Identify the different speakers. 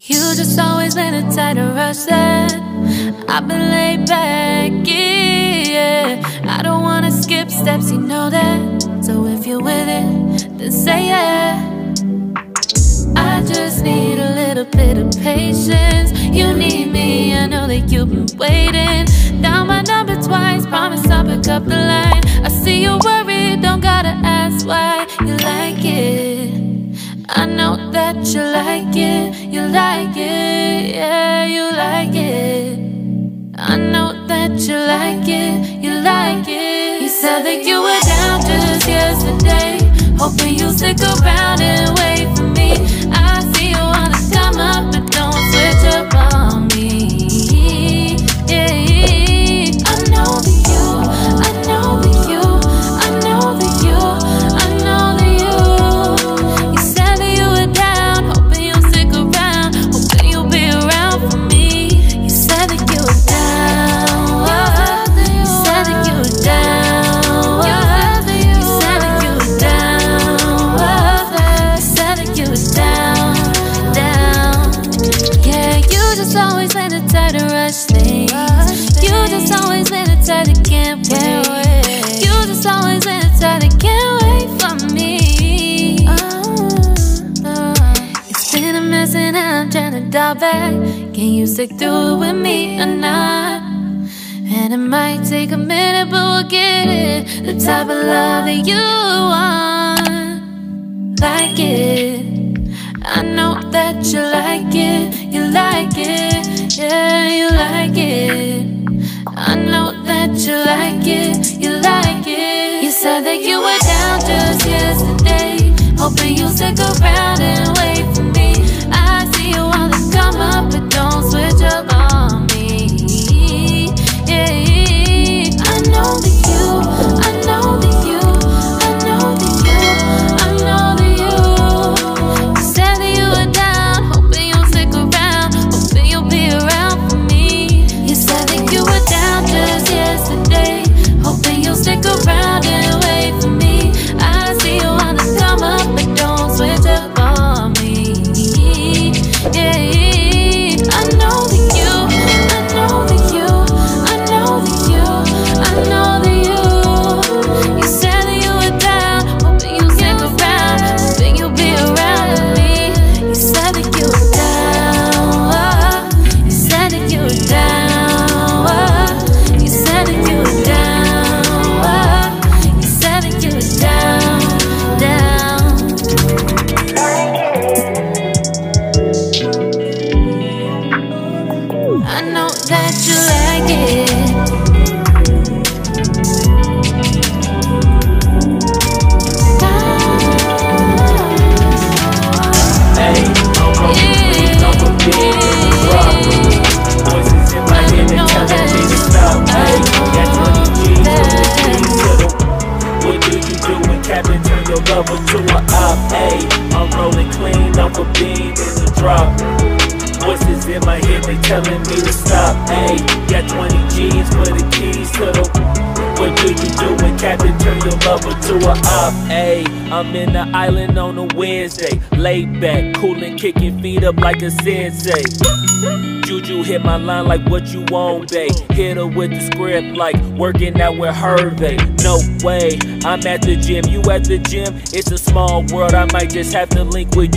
Speaker 1: You just always been a tighter rush that I've been laid back, yeah. I don't wanna skip steps, you know that. So if you're with it, then say yeah. I just need a little bit of patience. You need me, I know that you've been waiting. Down my number twice, promise I'll pick up the line. I see you worried gotta ask why you like it. I know that you like it, you like it, yeah, you like it. I know that you like it, you like it. You said that you were down just yesterday, hoping you'll stick around and wait just always been the type to rush things. You just always been the type that can't wait. You just always been the type that can't wait for me. It's been a mess and I'm trying to dial back. Can you stick through it with me or not? And it might take a minute, but we'll get it. The type of love that you want, like it. I know that you like it, you like it, yeah, you like it. I know that you like it, you like it. You said that you were down just yesterday, hoping you'll stick around and wait
Speaker 2: Hey, got 20 G's for the keys to the. What do you do when Captain turn your lover to a op? Hey, I'm in the island on a Wednesday. Laid back, coolin', kicking feet up like a sensei. Juju hit my line like what you want, babe. Hit her with the script like working out with Hervey. No way, I'm at the gym, you at the gym. It's a small world, I might just have to link with you.